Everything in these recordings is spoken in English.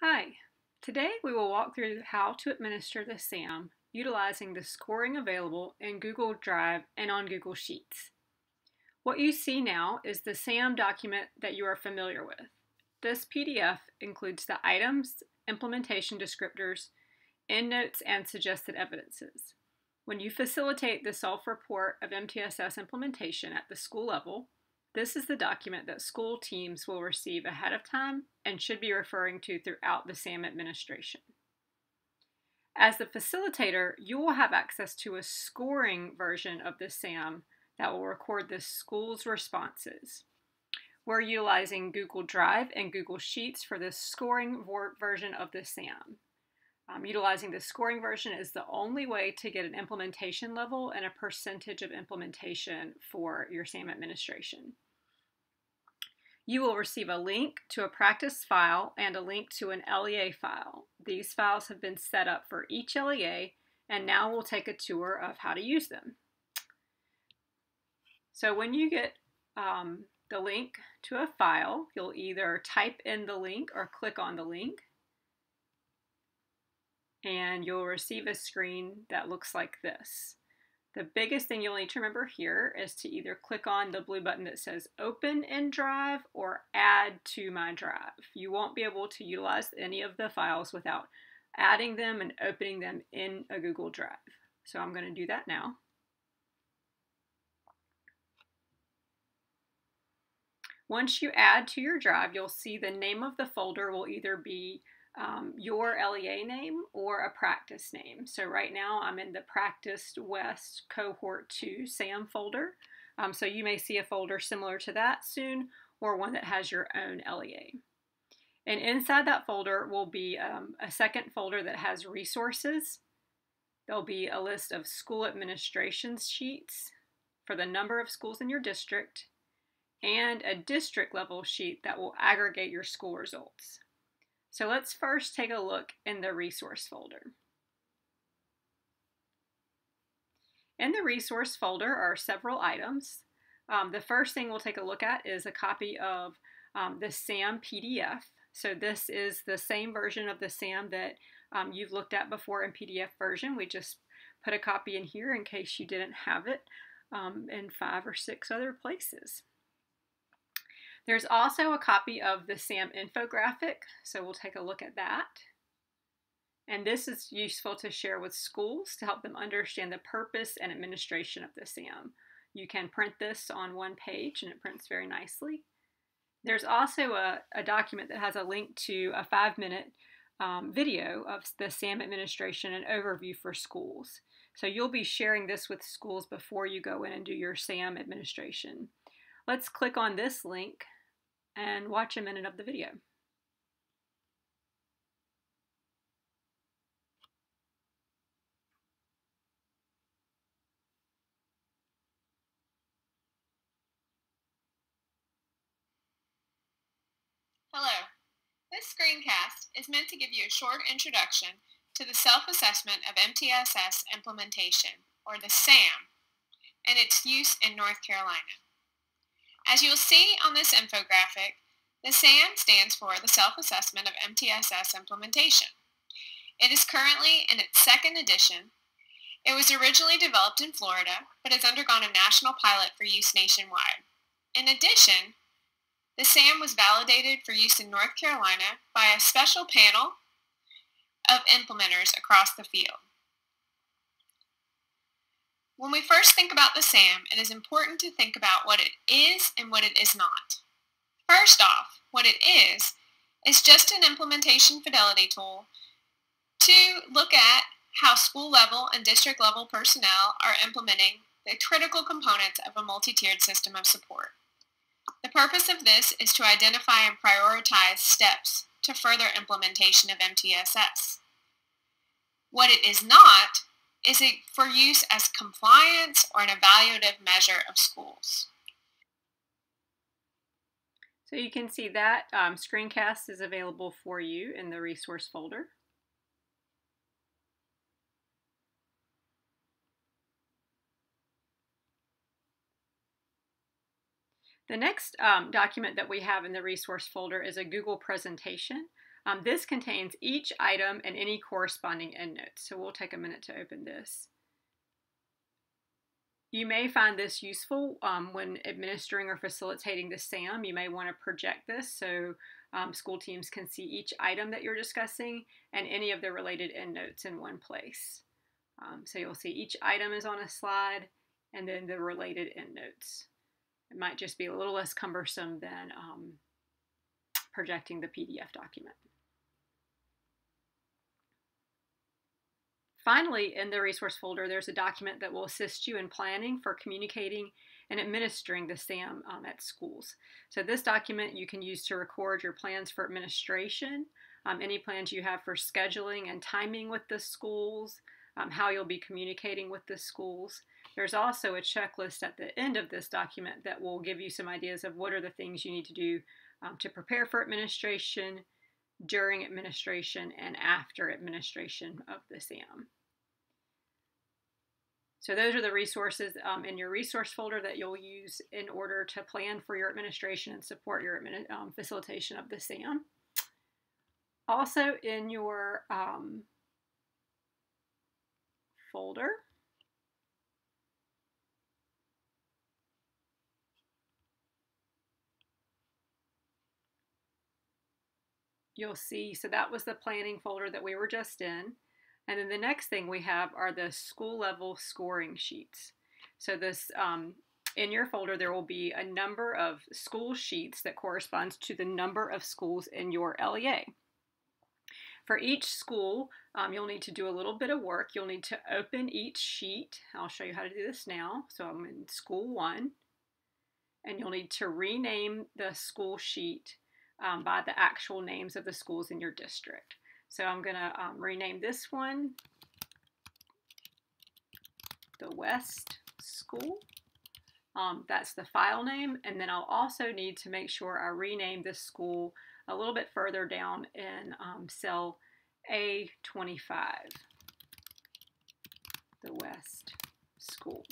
Hi, today we will walk through how to administer the SAM utilizing the scoring available in Google Drive and on Google Sheets. What you see now is the SAM document that you are familiar with. This PDF includes the items, implementation descriptors, endnotes, and suggested evidences. When you facilitate the self-report of MTSS implementation at the school level, this is the document that school teams will receive ahead of time and should be referring to throughout the SAM administration. As the facilitator, you will have access to a scoring version of the SAM that will record the school's responses. We're utilizing Google Drive and Google Sheets for the scoring version of the SAM. Um, utilizing the scoring version is the only way to get an implementation level and a percentage of implementation for your SAM administration. You will receive a link to a practice file and a link to an LEA file. These files have been set up for each LEA and now we'll take a tour of how to use them. So when you get um, the link to a file, you'll either type in the link or click on the link and you'll receive a screen that looks like this. The biggest thing you'll need to remember here is to either click on the blue button that says open in Drive or add to my Drive. You won't be able to utilize any of the files without adding them and opening them in a Google Drive. So I'm going to do that now. Once you add to your drive, you'll see the name of the folder will either be um, your LEA name or a practice name. So right now I'm in the Practice West Cohort 2 SAM folder. Um, so you may see a folder similar to that soon or one that has your own LEA. And inside that folder will be um, a second folder that has resources. There'll be a list of school administration sheets for the number of schools in your district and a district level sheet that will aggregate your school results. So let's first take a look in the resource folder. In the resource folder are several items. Um, the first thing we'll take a look at is a copy of um, the SAM PDF. So this is the same version of the SAM that um, you've looked at before in PDF version. We just put a copy in here in case you didn't have it um, in five or six other places. There's also a copy of the SAM infographic, so we'll take a look at that. And this is useful to share with schools to help them understand the purpose and administration of the SAM. You can print this on one page and it prints very nicely. There's also a, a document that has a link to a five minute um, video of the SAM administration and overview for schools. So you'll be sharing this with schools before you go in and do your SAM administration. Let's click on this link and watch a minute of the video. Hello. This screencast is meant to give you a short introduction to the self-assessment of MTSS implementation, or the SAM, and its use in North Carolina. As you will see on this infographic, the SAM stands for the Self-Assessment of MTSS Implementation. It is currently in its second edition. It was originally developed in Florida, but has undergone a national pilot for use nationwide. In addition, the SAM was validated for use in North Carolina by a special panel of implementers across the field. When we first think about the SAM, it is important to think about what it is and what it is not. First off, what it is, is just an implementation fidelity tool to look at how school level and district level personnel are implementing the critical components of a multi-tiered system of support. The purpose of this is to identify and prioritize steps to further implementation of MTSS. What it is not is it for use as compliance or an evaluative measure of schools? So you can see that um, screencast is available for you in the resource folder. The next um, document that we have in the resource folder is a Google presentation. Um, this contains each item and any corresponding endnotes. So we'll take a minute to open this. You may find this useful um, when administering or facilitating the SAM. You may want to project this so um, school teams can see each item that you're discussing and any of the related endnotes in one place. Um, so you'll see each item is on a slide and then the related endnotes. It might just be a little less cumbersome than um, projecting the PDF document. Finally, in the resource folder, there's a document that will assist you in planning for communicating and administering the SAM um, at schools. So this document you can use to record your plans for administration, um, any plans you have for scheduling and timing with the schools, um, how you'll be communicating with the schools. There's also a checklist at the end of this document that will give you some ideas of what are the things you need to do um, to prepare for administration, during administration, and after administration of the SAM. So those are the resources um, in your resource folder that you'll use in order to plan for your administration and support your um, facilitation of the SAM. Also in your um, folder, you'll see, so that was the planning folder that we were just in. And then the next thing we have are the school level scoring sheets. So this um, in your folder, there will be a number of school sheets that corresponds to the number of schools in your LEA. For each school, um, you'll need to do a little bit of work. You'll need to open each sheet. I'll show you how to do this now. So I'm in school one, and you'll need to rename the school sheet um, by the actual names of the schools in your district. So I'm going to um, rename this one the West School. Um, that's the file name. And then I'll also need to make sure I rename this school a little bit further down in um, cell A25, the West School.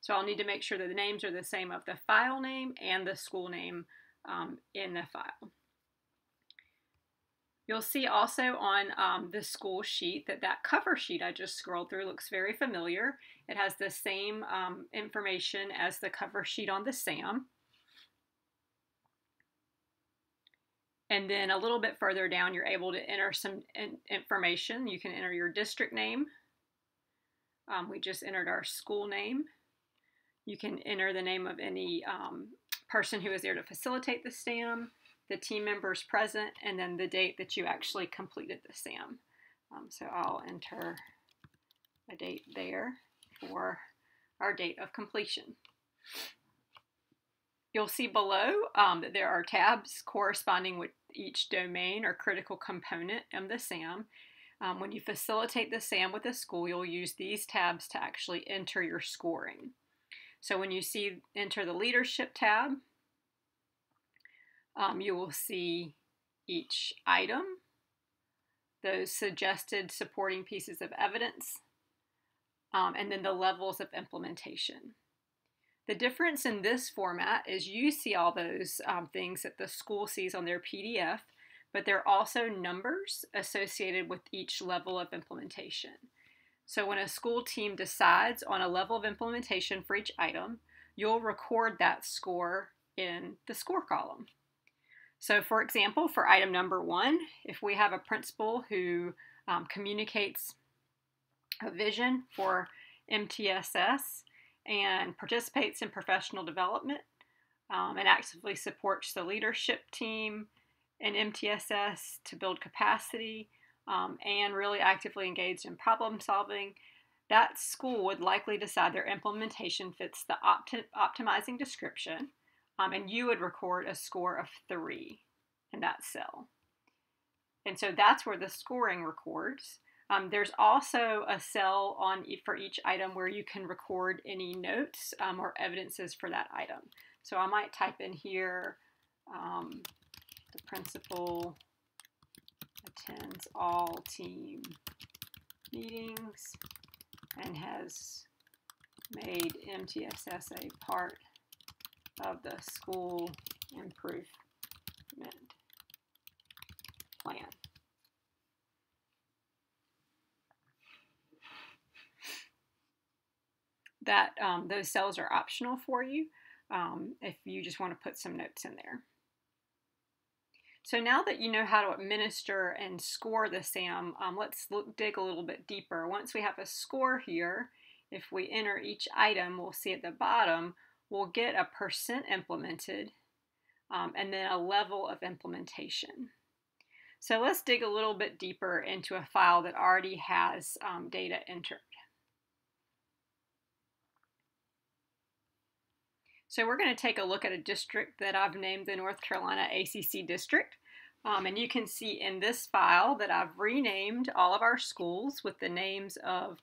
So I'll need to make sure that the names are the same of the file name and the school name um, in the file. You'll see also on um, the school sheet that that cover sheet I just scrolled through looks very familiar. It has the same um, information as the cover sheet on the SAM. And then a little bit further down, you're able to enter some in information. You can enter your district name. Um, we just entered our school name. You can enter the name of any um, person who is there to facilitate the SAM the team members present, and then the date that you actually completed the SAM. Um, so I'll enter a date there for our date of completion. You'll see below um, that there are tabs corresponding with each domain or critical component of the SAM. Um, when you facilitate the SAM with a school, you'll use these tabs to actually enter your scoring. So when you see enter the leadership tab, um, you will see each item, those suggested supporting pieces of evidence, um, and then the levels of implementation. The difference in this format is you see all those um, things that the school sees on their PDF, but there are also numbers associated with each level of implementation. So when a school team decides on a level of implementation for each item, you'll record that score in the score column. So for example, for item number one, if we have a principal who um, communicates a vision for MTSS and participates in professional development um, and actively supports the leadership team in MTSS to build capacity um, and really actively engaged in problem solving, that school would likely decide their implementation fits the opti optimizing description um, and you would record a score of three in that cell. And so that's where the scoring records. Um, there's also a cell on for each item where you can record any notes um, or evidences for that item. So I might type in here, um, the principal attends all team meetings and has made MTSS a part of the school improvement plan. That um, those cells are optional for you um, if you just want to put some notes in there. So now that you know how to administer and score the SAM, um, let's look, dig a little bit deeper. Once we have a score here, if we enter each item, we'll see at the bottom, we'll get a percent implemented um, and then a level of implementation. So let's dig a little bit deeper into a file that already has um, data entered. So we're going to take a look at a district that I've named the North Carolina ACC District. Um, and you can see in this file that I've renamed all of our schools with the names of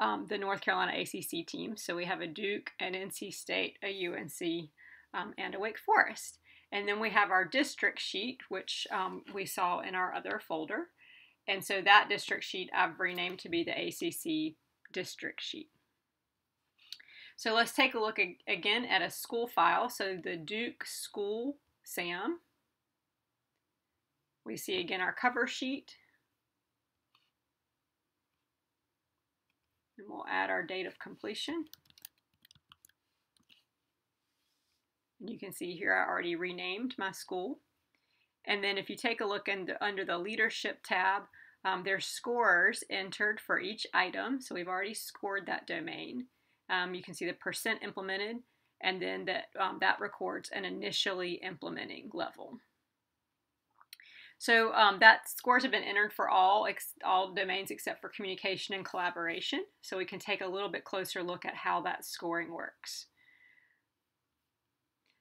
um, the North Carolina ACC team. So we have a Duke, an NC State, a UNC, um, and a Wake Forest. And then we have our district sheet, which um, we saw in our other folder. And so that district sheet I've renamed to be the ACC district sheet. So let's take a look again at a school file. So the Duke School SAM. We see again our cover sheet. And we'll add our date of completion. And you can see here I already renamed my school. And then if you take a look the, under the leadership tab, um, there's scores entered for each item. So we've already scored that domain. Um, you can see the percent implemented, and then that, um, that records an initially implementing level. So um, that scores have been entered for all, all domains except for communication and collaboration. So we can take a little bit closer look at how that scoring works.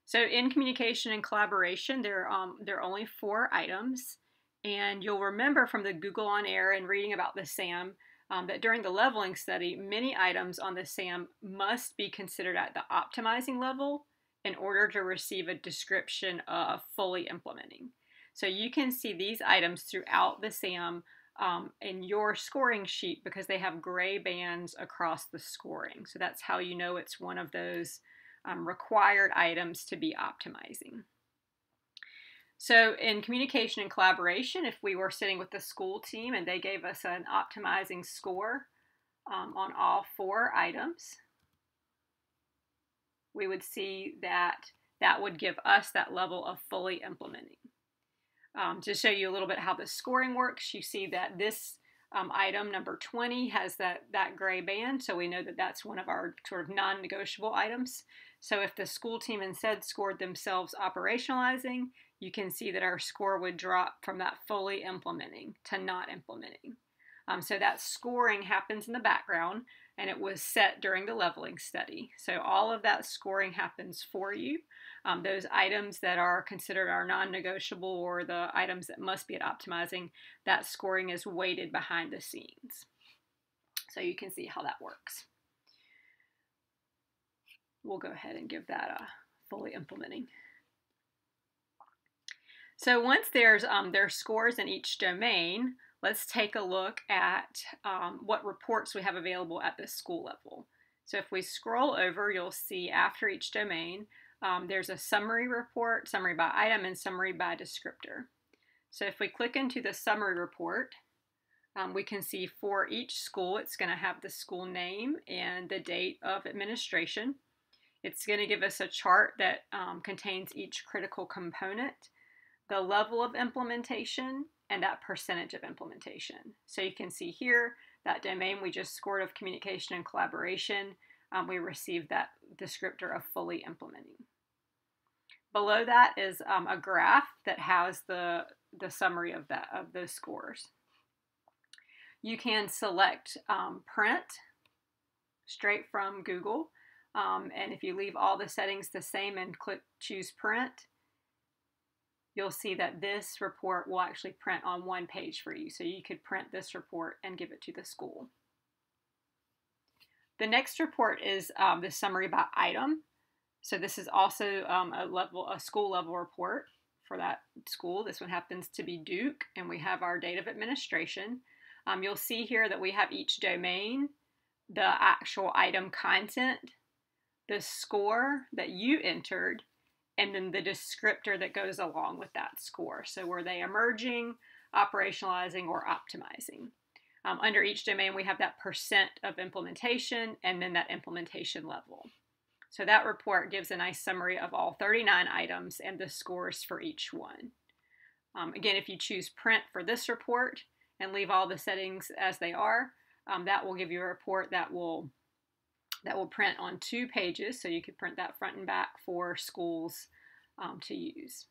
So in communication and collaboration, there, um, there are only four items. And you'll remember from the Google on Air and reading about the SAM um, that during the leveling study, many items on the SAM must be considered at the optimizing level in order to receive a description of fully implementing. So you can see these items throughout the SAM um, in your scoring sheet because they have gray bands across the scoring. So that's how you know it's one of those um, required items to be optimizing. So in communication and collaboration, if we were sitting with the school team and they gave us an optimizing score um, on all four items, we would see that that would give us that level of fully implementing. Um, to show you a little bit how the scoring works, you see that this um, item number 20 has that, that gray band, so we know that that's one of our sort of non-negotiable items. So if the school team instead scored themselves operationalizing, you can see that our score would drop from that fully implementing to not implementing. Um, so that scoring happens in the background and it was set during the leveling study. So all of that scoring happens for you. Um, those items that are considered our non-negotiable or the items that must be at optimizing, that scoring is weighted behind the scenes. So you can see how that works. We'll go ahead and give that a fully implementing. So once there's um, their scores in each domain, let's take a look at um, what reports we have available at the school level. So if we scroll over, you'll see after each domain, um, there's a summary report, summary by item, and summary by descriptor. So if we click into the summary report, um, we can see for each school, it's going to have the school name and the date of administration. It's going to give us a chart that um, contains each critical component the level of implementation, and that percentage of implementation. So you can see here that domain we just scored of communication and collaboration, um, we received that descriptor of fully implementing. Below that is um, a graph that has the, the summary of that of those scores. You can select um, print straight from Google. Um, and if you leave all the settings the same and click choose print, you'll see that this report will actually print on one page for you. So you could print this report and give it to the school. The next report is um, the summary by item. So this is also um, a level, a school level report for that school. This one happens to be Duke, and we have our date of administration. Um, you'll see here that we have each domain, the actual item content, the score that you entered, and then the descriptor that goes along with that score. So were they emerging? operationalizing, or optimizing. Um, under each domain, we have that percent of implementation and then that implementation level. So that report gives a nice summary of all 39 items and the scores for each one. Um, again, if you choose print for this report and leave all the settings as they are, um, that will give you a report that will that will print on two pages, so you could print that front and back for schools um, to use.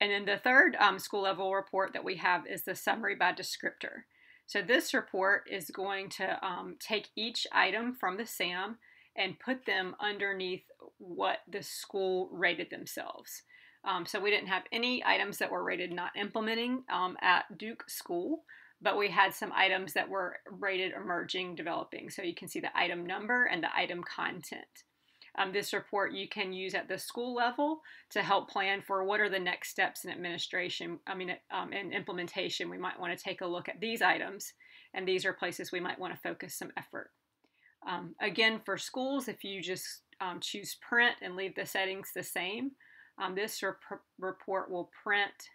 And then the third um, school level report that we have is the summary by descriptor. So this report is going to um, take each item from the SAM and put them underneath what the school rated themselves. Um, so we didn't have any items that were rated not implementing um, at Duke School, but we had some items that were rated emerging developing. So you can see the item number and the item content. Um, this report you can use at the school level to help plan for what are the next steps in administration, I mean, um, in implementation. We might want to take a look at these items, and these are places we might want to focus some effort. Um, again, for schools, if you just um, choose print and leave the settings the same, um, this rep report will print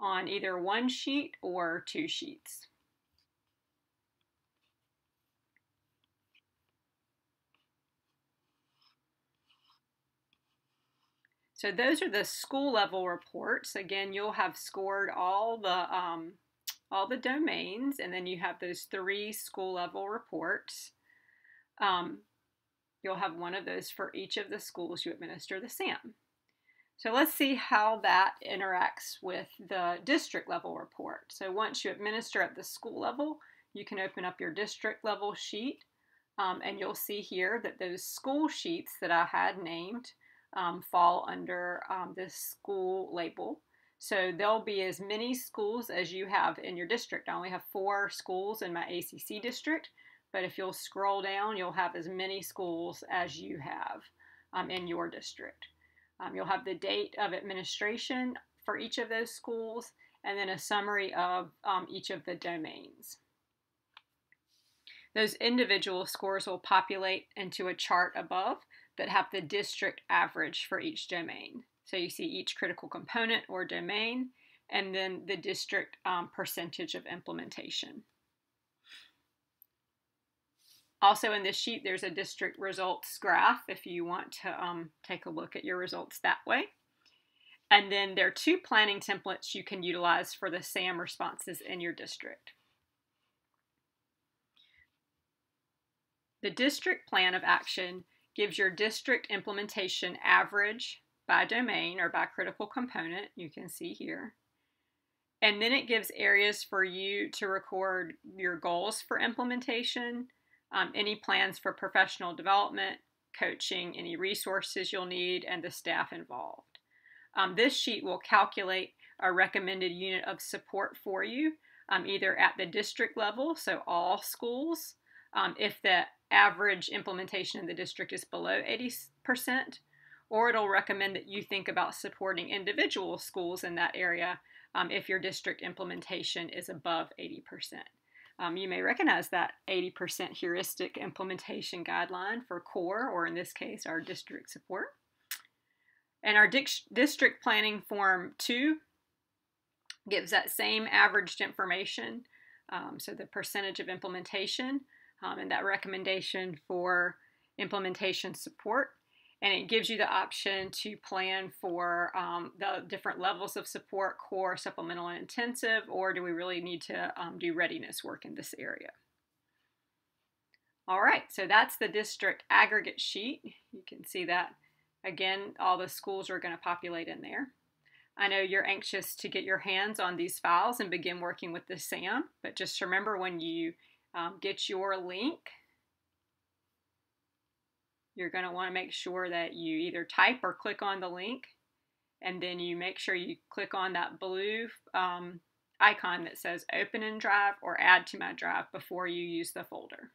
on either one sheet or two sheets. So those are the school level reports. Again, you'll have scored all the um, all the domains, and then you have those three school level reports. Um, you'll have one of those for each of the schools you administer the SAM. So let's see how that interacts with the district level report. So once you administer at the school level, you can open up your district level sheet um, and you'll see here that those school sheets that I had named um, fall under um, this school label. So there'll be as many schools as you have in your district. I only have four schools in my ACC district, but if you'll scroll down, you'll have as many schools as you have um, in your district. Um, you'll have the date of administration for each of those schools and then a summary of um, each of the domains. Those individual scores will populate into a chart above that have the district average for each domain. So you see each critical component or domain and then the district um, percentage of implementation. Also in this sheet, there's a district results graph if you want to um, take a look at your results that way. And then there are two planning templates you can utilize for the SAM responses in your district. The district plan of action gives your district implementation average by domain or by critical component, you can see here. And then it gives areas for you to record your goals for implementation, um, any plans for professional development, coaching, any resources you'll need, and the staff involved. Um, this sheet will calculate a recommended unit of support for you, um, either at the district level, so all schools, um, if the average implementation in the district is below 80%, or it'll recommend that you think about supporting individual schools in that area um, if your district implementation is above 80%. Um, you may recognize that 80% heuristic implementation guideline for core, or in this case, our district support. And our district planning form 2 gives that same averaged information, um, so the percentage of implementation, um, and that recommendation for implementation support and it gives you the option to plan for um, the different levels of support, core, supplemental, and intensive, or do we really need to um, do readiness work in this area? All right, so that's the district aggregate sheet. You can see that, again, all the schools are going to populate in there. I know you're anxious to get your hands on these files and begin working with the SAM, but just remember when you um, get your link you're going to want to make sure that you either type or click on the link and then you make sure you click on that blue um, icon that says open in drive or add to my drive before you use the folder.